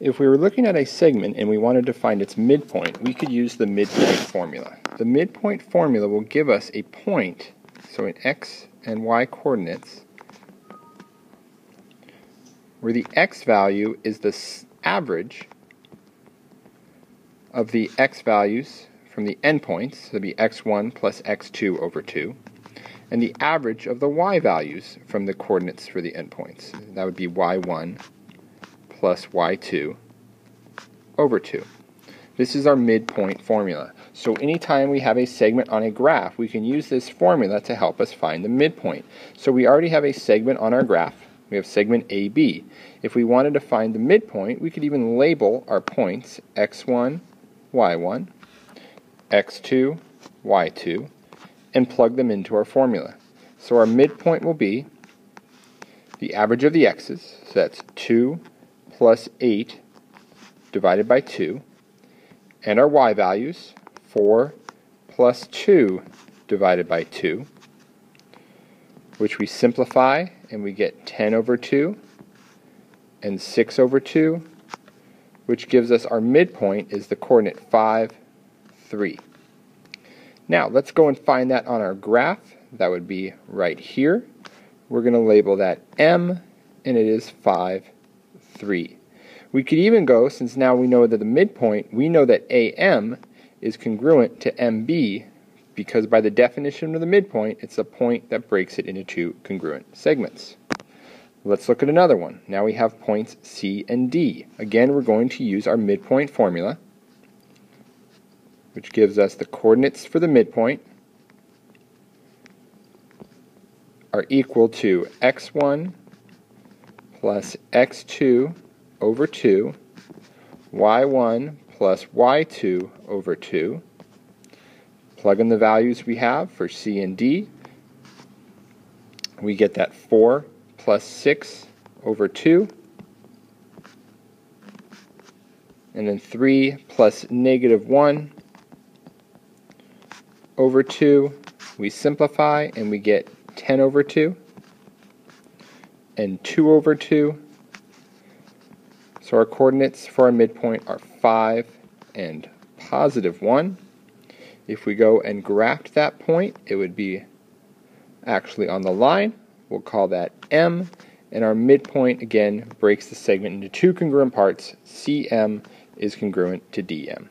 If we were looking at a segment and we wanted to find its midpoint, we could use the midpoint formula. The midpoint formula will give us a point, so in x and y coordinates, where the x value is the average of the x values from the endpoints, so that'd be x1 plus x2 over 2, and the average of the y values from the coordinates for the endpoints. That would be y1 plus y2 over 2. This is our midpoint formula. So anytime we have a segment on a graph, we can use this formula to help us find the midpoint. So we already have a segment on our graph. We have segment AB. If we wanted to find the midpoint, we could even label our points x1, y1, x2, y2, and plug them into our formula. So our midpoint will be the average of the x's, so that's 2 plus 8 divided by 2, and our y values, 4 plus 2 divided by 2, which we simplify and we get 10 over 2 and 6 over 2, which gives us our midpoint is the coordinate 5, 3. Now, let's go and find that on our graph. That would be right here. We're going to label that M, and it is 5, 3. We could even go, since now we know that the midpoint, we know that AM is congruent to MB because by the definition of the midpoint, it's a point that breaks it into two congruent segments. Let's look at another one. Now we have points C and D. Again, we're going to use our midpoint formula which gives us the coordinates for the midpoint are equal to x1 plus x2 over 2, y1 plus y2 over 2. Plug in the values we have for C and D. We get that 4 plus 6 over 2. And then 3 plus negative 1 over 2, we simplify and we get 10 over 2 and 2 over 2. So our coordinates for our midpoint are 5 and positive 1. If we go and graph that point, it would be actually on the line. We'll call that M. And our midpoint, again, breaks the segment into two congruent parts. CM is congruent to DM.